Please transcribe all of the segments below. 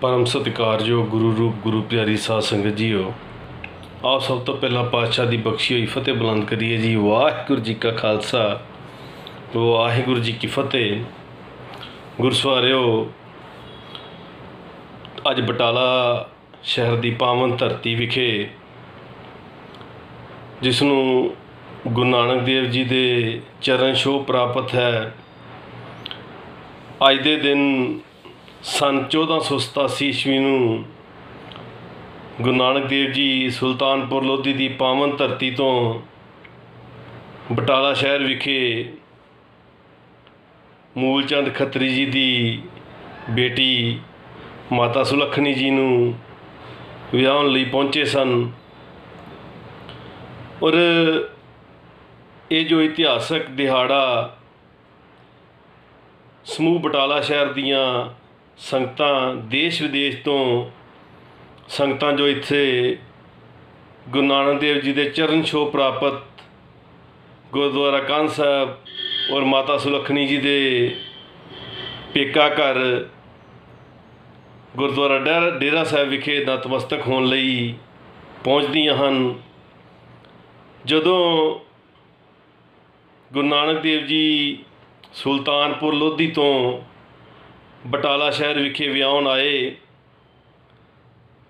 ਪਰਮ ਸਤਿਕਾਰਯੋਗ ਗੁਰੂ ਰੂਪ ਗੁਰੂ ਪਿਆਰੀ ਸਾਧ ਸੰਗਤ ਜੀਓ, ਆਓ ਸਭ ਤੋਂ ਪਹਿਲਾਂ ਪਾਤਸ਼ਾਹ ਦੀ ਬਖਸ਼ੀ ਹੋਈ ਫਤਿਹ ਬੁਲੰਦ ਕਰੀਏ ਜੀ। ਵਾਹਿਗੁਰੂ ਜੀ ਕਾ ਖਾਲਸਾ, ਵਾਹਿਗੁਰੂ ਜੀ ਕੀ ਫਤਿਹ। ਗੁਰਸਵਾਰਿਓ, ਅੱਜ ਬਟਾਲਾ ਸ਼ਹਿਰ ਦੀ ਪਾਵਨ ਧਰਤੀ ਵਿਖੇ ਜਿਸ ਨੂੰ ਗੁਰੂ ਨਾਨਕ ਦੇਵ ਜੀ ਦੇ ਚਰਨ ਛੋਹ ਪ੍ਰਾਪਤ ਹੈ, ਅੱਜ ਦੇ ਦਿਨ ਸਨ 1487 ਈਸਵੀ ਨੂੰ ਗੁਰੂ ਨਾਨਕ ਦੇਵ ਜੀ ਸੁਲਤਾਨਪੁਰ ਲੋਧੀ ਦੀ ਪਾਵਨ ਧਰਤੀ ਤੋਂ ਬਟਾਲਾ ਸ਼ਹਿਰ ਵਿਖੇ ਮੂਲਚੰਦ ਖੱਤਰੀ ਜੀ ਦੀ ਬੇਟੀ ਮਾਤਾ ਸੁਲੱਖਣੀ ਜੀ ਨੂੰ ਵਿਆਹਣ ਲਈ ਪਹੁੰਚੇ ਸਨ। ਔਰ ਇਹ ਜੋ ਇਤਿਹਾਸਕ ਦਿਹਾੜਾ ਸਮੂਹ ਬਟਾਲਾ ਸ਼ਹਿਰ ਦੀਆਂ ਸੰਗਤਾਂ ਦੇਸ਼ ਵਿਦੇਸ਼ ਤੋਂ ਸੰਗਤਾਂ ਜੋ ਇੱਥੇ ਗੁਰੂ ਨਾਨਕ ਦੇਵ ਜੀ ਦੇ ਚਰਨ ਛੋਹ ਪ੍ਰਾਪਤ ਗੁਰਦੁਆਰਾ ਕੰਨ ਸਾਹਿਬ ਔਰ ਮਾਤਾ ਸੁਲੱਖਣੀ ਜੀ ਦੇ ਪੇਕਾ ਘਰ ਗੁਰਦੁਆਰਾ ਡੇਰਾ ਡੇਰਾ ਸਾਹਿਬ ਵਿਖੇ ਨਤਮਸਤਕ ਹੋਣ ਲਈ ਪਹੁੰਚਦੀਆਂ ਹਨ। ਜਦੋਂ ਗੁਰੂ ਨਾਨਕ ਦੇਵ ਜੀ ਸੁਲਤਾਨਪੁਰ ਲੋਧੀ ਤੋਂ ਬਟਾਲਾ ਸ਼ਹਿਰ ਵਿਖੇ ਵਿਆਹਣ ਆਏ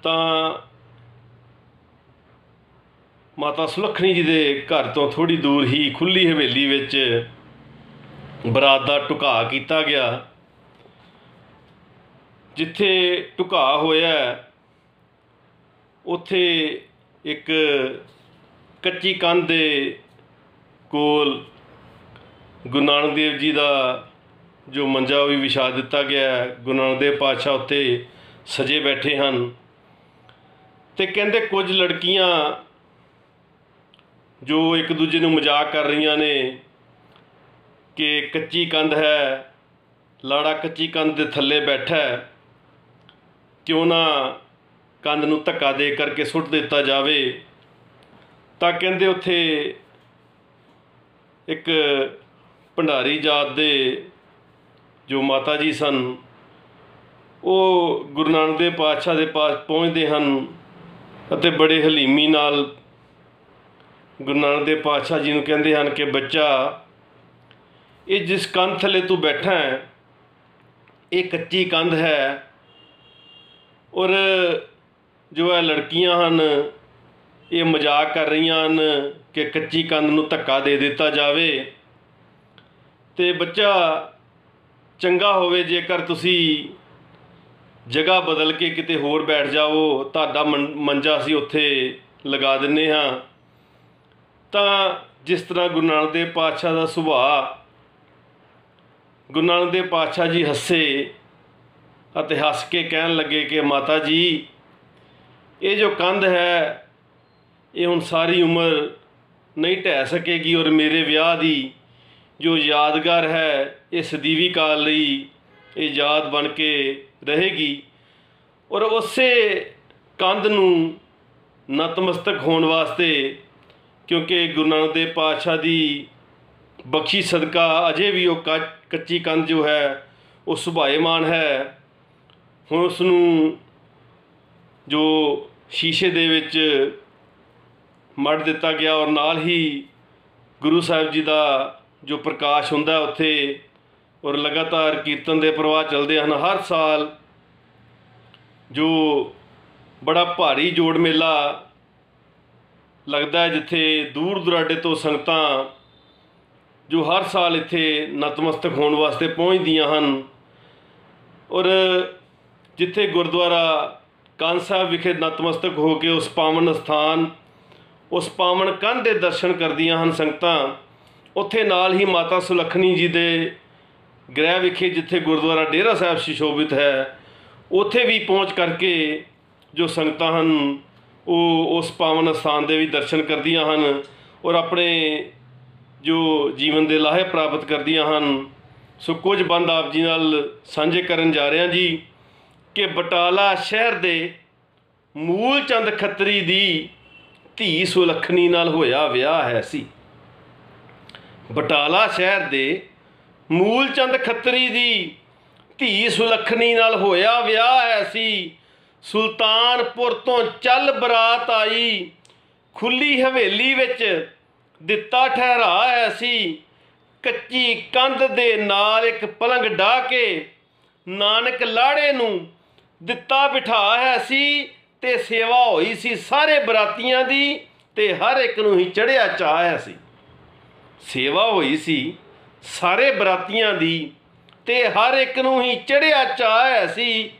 ਤਾਂ ਮਾਤਾ ਸੁਲੱਖਣੀ ਜੀ ਦੇ ਘਰ ਤੋਂ ਥੋੜੀ ਦੂਰ ਹੀ ਖੁੱਲੀ ਹਵੇਲੀ ਵਿੱਚ ਬਰਾਤ ਦਾ ਟੁਕਾ ਕੀਤਾ ਗਿਆ, ਜਿੱਥੇ ਟੁਕਾ ਹੋਇਆ ਉੱਥੇ ਇੱਕ ਕੱਚੀ ਕੰਧ ਦੇ ਕੋਲ ਗੁਰੂ ਨਾਨਕ ਦੇਵ ਜੀ ਦਾ ਜੋ ਮੰਜਾ ਵੀ ਵਿਛਾ ਦਿੱਤਾ ਗਿਆ ਹੈ, ਗੁਰੂ ਨਾਨਕ ਦੇਵ ਪਾਤਸ਼ਾਹ ਉੱਤੇ ਸਜੇ ਬੈਠੇ ਹਨ। ਤੇ ਕਹਿੰਦੇ ਕੁਝ ਲੜਕੀਆਂ ਜੋ ਇੱਕ ਦੂਜੇ ਨੂੰ ਮਜ਼ਾਕ ਕਰ ਰਹੀਆਂ ਨੇ ਕਿ ਕੱਚੀ ਕੰਧ ਹੈ, ਲਾੜਾ ਕੱਚੀ ਕੰਧ ਦੇ ਥੱਲੇ ਬੈਠਾ ਹੈ, ਕਿਉਂ ਨਾ ਕੰਧ ਨੂੰ ਧੱਕਾ ਦੇ ਕਰਕੇ ਸੁੱਟ ਦਿੱਤਾ ਜਾਵੇ। ਤਾਂ ਕਹਿੰਦੇ ਉੱਥੇ ਇੱਕ ਭੰਡਾਰੀ ਜਾਤ ਦੇ ਜੋ ਮਾਤਾ ਜੀ ਸਨ, ਉਹ ਗੁਰੂ ਨਾਨਕ ਦੇਵ ਪਾਤਸ਼ਾਹ ਦੇ ਪਾਸ ਪਹੁੰਚਦੇ ਹਨ ਅਤੇ ਬੜੇ ਹਲੀਮੀ ਨਾਲ ਗੁਰੂ ਨਾਨਕ ਦੇਵ ਪਾਤਸ਼ਾਹ ਜੀ ਨੂੰ ਕਹਿੰਦੇ ਹਨ ਕਿ ਬੱਚਾ, ਇਹ ਜਿਸ ਕੰਧ ਥੱਲੇ ਤੂੰ ਬੈਠਾ ਹੈ, ਇਹ ਕੱਚੀ ਕੰਧ ਹੈ ਔਰ ਜੋ ਇਹ ਲੜਕੀਆਂ ਹਨ, ਇਹ ਮਜ਼ਾਕ ਕਰ ਰਹੀਆਂ ਹਨ ਕਿ ਕੱਚੀ ਕੰਧ ਨੂੰ ਧੱਕਾ ਦੇ ਦਿੱਤਾ ਜਾਵੇ। ਤੇ ਬੱਚਾ ਚੰਗਾ ਹੋਵੇ ਜੇਕਰ ਤੁਸੀਂ ਜਗ੍ਹਾ ਬਦਲ ਕੇ ਕਿਤੇ ਹੋਰ ਬੈਠ ਜਾਓ ਤੁਹਾਡਾ ਮੰਜਾ ਅਸੀਂ ਉੱਥੇ ਲਗਾ ਦਿੰਨੇ ਹਾਂ। ਤਾਂ ਜਿਸ ਤਰ੍ਹਾਂ ਗੁਰੂ ਨਾਨਕ ਦੇਵ ਪਾਤਸ਼ਾਹ ਦਾ ਸੁਭਾਅ, ਗੁਰੂ ਨਾਨਕ ਦੇਵ ਪਾਤਸ਼ਾਹ ਜੀ ਹੱਸੇ ਅਤੇ ਹੱਸ ਕੇ ਕਹਿਣ ਲੱਗੇ ਕਿ ਮਾਤਾ ਜੀ, ਇਹ ਜੋ ਕੰਧ ਹੈ, ਇਹ ਹੁਣ ਸਾਰੀ ਉਮਰ ਨਹੀਂ ਢਹਿ ਸਕੇਗੀ ਔਰ ਮੇਰੇ ਵਿਆਹ ਦੀ ਜੋ ਯਾਦਗਾਰ ਹੈ ਇਹ ਸਦੀਵੀ ਕਾਲ ਲਈ, ਇਹ ਯਾਦ ਬਣ ਕੇ ਰਹੇਗੀ। ਔਰ ਉਸੇ ਕੰਧ ਨੂੰ ਨਤਮਸਤਕ ਹੋਣ ਵਾਸਤੇ, ਕਿਉਂਕਿ ਗੁਰੂ ਨਾਨਕ ਦੇਵ ਪਾਤਸ਼ਾਹ ਦੀ ਬਖਸ਼ੀ ਸਦਕਾ ਅਜੇ ਵੀ ਉਹ ਕੱਚੀ ਕੰਧ ਜੋ ਹੈ, ਉਹ ਸੁਭਾਏਮਾਨ ਹੈ। ਹੁਣ ਉਸ ਨੂੰ ਜੋ ਸ਼ੀਸ਼ੇ ਦੇ ਵਿੱਚ ਮੜ ਦਿੱਤਾ ਗਿਆ ਔਰ ਨਾਲ ਹੀ ਗੁਰੂ ਸਾਹਿਬ ਜੀ ਦਾ ਜੋ ਪ੍ਰਕਾਸ਼ ਹੁੰਦਾ ਉੱਥੇ ਔਰ ਲਗਾਤਾਰ ਕੀਰਤਨ ਦੇ ਪ੍ਰਵਾਹ ਚੱਲਦੇ ਹਨ। ਹਰ ਸਾਲ ਜੋ ਬੜਾ ਭਾਰੀ ਜੋੜ ਮੇਲਾ ਲੱਗਦਾ ਹੈ, ਜਿੱਥੇ ਦੂਰ ਦੁਰਾਡੇ ਤੋਂ ਸੰਗਤਾਂ ਜੋ ਹਰ ਸਾਲ ਇੱਥੇ ਨਤਮਸਤਕ ਹੋਣ ਵਾਸਤੇ ਪਹੁੰਚਦੀਆਂ ਹਨ। ਔਰ ਜਿੱਥੇ ਗੁਰਦੁਆਰਾ ਕੰਨ ਸਾਹਿਬ ਵਿਖੇ ਨਤਮਸਤਕ ਹੋ ਕੇ ਉਸ ਪਾਵਨ ਸਥਾਨ, ਉਸ ਪਾਵਨ ਕੰਧ ਦੇ ਦਰਸ਼ਨ ਕਰਦੀਆਂ ਹਨ ਸੰਗਤਾਂ ਉੱਥੇ ਨਾਲ ਹੀ ਮਾਤਾ ਸੁਲੱਖਣੀ ਜੀ ਦੇ ਗ੍ਰਹਿ ਵਿਖੇ ਜਿੱਥੇ ਗੁਰਦੁਆਰਾ ਡੇਰਾ ਸਾਹਿਬ ਸ਼ਿਸ਼ੋਭਿਤ ਹੈ, ਉੱਥੇ ਵੀ ਪਹੁੰਚ ਕਰਕੇ ਜੋ ਸੰਗਤਾਂ ਹਨ, ਉਹ ਉਸ ਪਾਵਨ ਸਥਾਨ ਦੇ ਵੀ ਦਰਸ਼ਨ ਕਰਦੀਆਂ ਹਨ ਔਰ ਆਪਣੇ ਜੋ ਜੀਵਨ ਦੇ ਲਾਹੇ ਪ੍ਰਾਪਤ ਕਰਦੀਆਂ ਹਨ। ਸੋ ਕੁਝ ਬੰਦ ਆਪ ਜੀ ਨਾਲ ਸਾਂਝੇ ਕਰਨ ਜਾ ਰਹੇ ਹਾਂ ਜੀ ਕਿ ਬਟਾਲਾ ਸ਼ਹਿਰ ਦੇ ਮੂਲ ਚੰਦ ਖੱਤਰੀ ਦੀ ਧੀ ਸੁਲੱਖਣੀ ਨਾਲ ਹੋਇਆ ਵਿਆਹ ਹੈ ਸੀ। ਬਟਾਲਾ ਸ਼ਹਿਰ ਦੇ ਮੂਲ ਚੰਦ ਖੱਤਰੀ ਦੀ ਧੀ ਸੁਲੱਖਣੀ ਨਾਲ ਹੋਇਆ ਵਿਆਹ ਹੈ ਸੀ। ਸੁਲਤਾਨਪੁਰ ਤੋਂ ਚੱਲ ਬਰਾਤ ਆਈ। ਖੁੱਲੀ ਹਵੇਲੀ ਵਿੱਚ ਦਿੱਤਾ ਠਹਿਰਾ ਹੈ ਸੀ। ਕੱਚੀ ਕੰਧ ਦੇ ਨਾਲ ਇੱਕ ਪਲੰਗ ਢਾ ਕੇ ਨਾਨਕ ਲਾੜੇ ਨੂੰ ਦਿੱਤਾ ਬਿਠਾ ਹੈ ਸੀ ਤੇ ਸੇਵਾ ਹੋਈ ਸੀ ਸਾਰੇ ਬਰਾਤੀਆਂ ਦੀ ਤੇ ਹਰ ਇੱਕ ਨੂੰ ਹੀ ਚੜਿਆ ਚਾਹ ਹੈ ਸੀ। ਸੇਵਾ ਹੋਈ ਸੀ, ਸਾਰੇ ਬਰਾਤੀਆਂ ਦੀ ਤੇ ਹਰ ਇੱਕ ਨੂੰ ਹੀ ਚੜਿਆ ਚਾਹ ਹੈ ਸੀ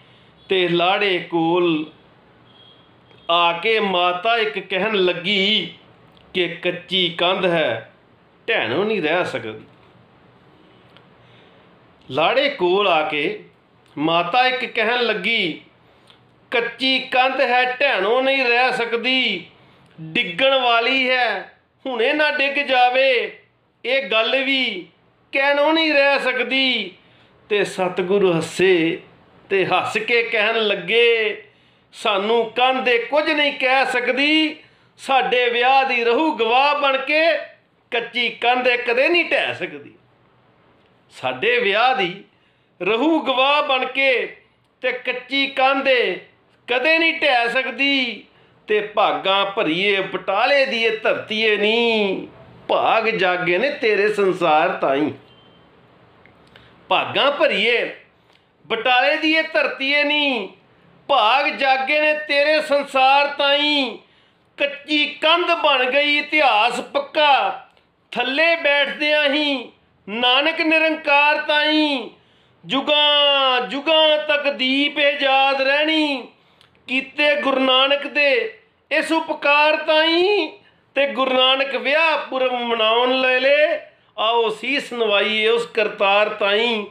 ਤੇ ਲਾੜੇ ਕੋਲ ਆ ਕੇ ਮਾਤਾ ਇੱਕ ਕਹਿਣ ਲੱਗੀ ਕਿ ਕੱਚੀ ਕੰਧ ਹੈ, ਢਹਿਣੋਂ ਨਹੀਂ ਰਹਿ ਸਕਦੀ। ਲਾੜੇ ਕੋਲ ਆ ਕੇ ਮਾਤਾ ਇੱਕ ਕਹਿਣ ਲੱਗੀ, ਕੱਚੀ ਕੰਧ ਹੈ, ਢਹਿਣੋਂ ਨਹੀਂ ਰਹਿ ਸਕਦੀ, ਡਿੱਗਣ ਵਾਲੀ ਹੈ, ਹੁਣੇ ਨਾ ਡਿੱਗ ਜਾਵੇ। ਇਹ ਗੱਲ ਵੀ ਕਹਿਣੋਂ ਨਹੀਂ ਰਹਿ ਸਕਦੀ। ਤੇ ਸਤਿਗੁਰੂ ਹੱਸੇ ਤੇ ਹੱਸ ਕੇ ਕਹਿਣ ਲੱਗੇ, ਸਾਨੂੰ ਕੰਧ ਕੁਝ ਨਹੀਂ ਕਹਿ ਸਕਦੀ। ਸਾਡੇ ਵਿਆਹ ਦੀ ਰਹੂ ਗਵਾਹ ਬਣ ਕੇ ਕੱਚੀ ਕੰਧ ਕਦੇ ਨਹੀਂ ਢਹਿ ਸਕਦੀ। ਸਾਡੇ ਵਿਆਹ ਦੀ ਰਹੂ ਗਵਾਹ ਬਣ ਕੇ ਤੇ ਕੱਚੀ ਕੰਧ ਕਦੇ ਨਹੀਂ ਢਹਿ ਸਕਦੀ। ਤੇ ਭਾਗਾਂ ਭਰੀਏ, ਬਟਾਲੇ ਦੀਏ, ਧਰਤੀਏ ਨਹੀਂ ਭਾਗ ਜਾਗੇ ਨੇ ਤੇਰੇ ਸੰਸਾਰ ਤਾਈ। ਭਾਗਾਂ ਭਰੀਏ, ਬਟਾਲੇ ਦੀ ਇਹ ਧਰਤੀਏ ਨਹੀਂ ਭਾਗ ਜਾਗੇ ਨੇ ਤੇਰੇ ਸੰਸਾਰ ਤਾਈ। ਕੱਚੀ ਕੰਧ ਬਣ ਗਈ, ਇਤਿਹਾਸ ਪੱਕਾ। ਥੱਲੇ ਬੈਠਦਿਆਂ ਹੀ ਨਾਨਕ ਨਿਰੰਕਾਰ ਤਾਈ। ਜੁਗਾਂ ਜੁਗਾਂ ਤੱਕ ਦੀਪ ਯਾਦ ਰਹਿਣੀ। ਕੀਤੇ ਗੁਰੂ ਨਾਨਕ ਦੇ ਇਸ ਉਪਕਾਰ ਤਾਈ। ਤੇ ਗੁਰੂ ਨਾਨਕ ਵਿਆਹ ਪੁਰਬ ਮਨਾਉਣ ਲੈ ਲੈ। ਆਓ ਸੀਸ ਨਵਾਈਏ ਉਸ ਕਰਤਾਰ ਤਾਈ।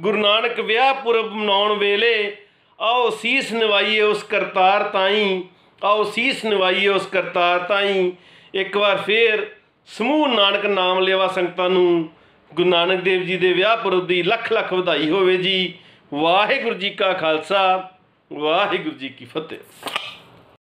ਗੁਰੂ ਨਾਨਕ ਵਿਆਹ ਪੁਰਬ ਮਨਾਉਣ ਵੇਲੇ ਆਓ ਸੀਸ ਨਵਾਈਏ ਉਸ ਕਰਤਾਰ ਤਾਈ। ਆਓ ਸੀਸ ਨਵਾਈਏ ਉਸ ਕਰਤਾਰ ਤਾਈ। ਇੱਕ ਵਾਰ ਫੇਰ ਸਮੂਹ ਨਾਨਕ ਨਾਮ ਲੇਵਾ ਸੰਗਤਾਂ ਨੂੰ ਗੁਰੂ ਨਾਨਕ ਦੇਵ ਜੀ ਦੇ ਵਿਆਹ ਪੁਰਬ ਦੀ ਲੱਖ ਲੱਖ ਵਧਾਈ ਹੋਵੇ ਜੀ। ਵਾਹਿਗੁਰੂ ਜੀ ਕਾ ਖਾਲਸਾ, ਵਾਹਿਗੁਰੂ ਜੀ ਕੀ ਫਤਿਹ।